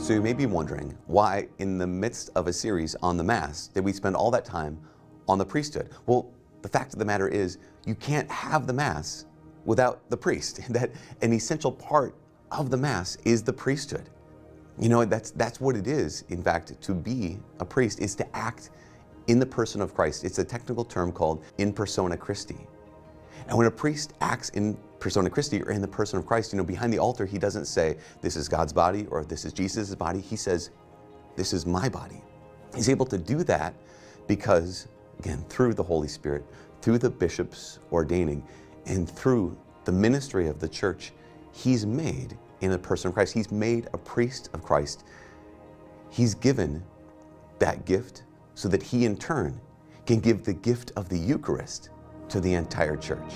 So you may be wondering why, in the midst of a series on the Mass, did we spend all that time on the priesthood? Well, the fact of the matter is, you can't have the Mass without the priest. That an essential part of the Mass is the priesthood. You know, that's, that's what it is, in fact, to be a priest, is to act in the person of Christ. It's a technical term called in persona Christi. And when a priest acts in persona Christi or in the person of Christ, you know, behind the altar, he doesn't say, this is God's body or this is Jesus' body. He says, this is my body. He's able to do that because, again, through the Holy Spirit, through the bishops ordaining, and through the ministry of the church, he's made in the person of Christ. He's made a priest of Christ. He's given that gift so that he in turn can give the gift of the Eucharist to the entire church.